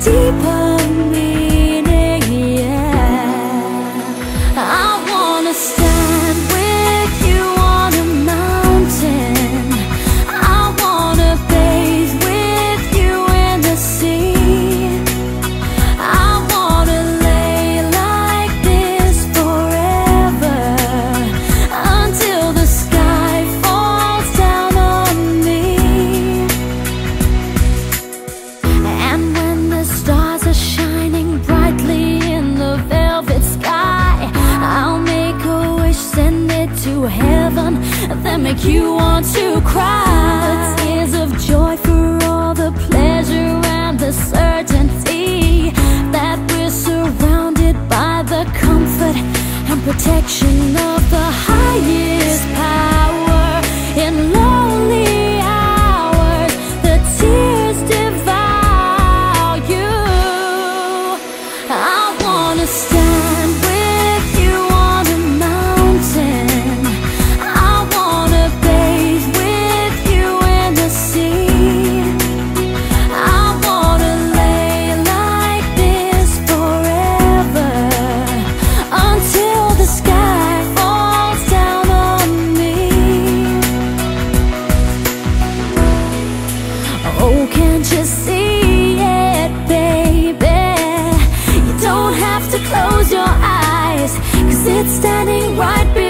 deeper make you want to cry. Tears of joy for all the pleasure and the certainty that we're surrounded by the comfort and protection of the Can't you see it, baby? You don't have to close your eyes Cause it's standing right behind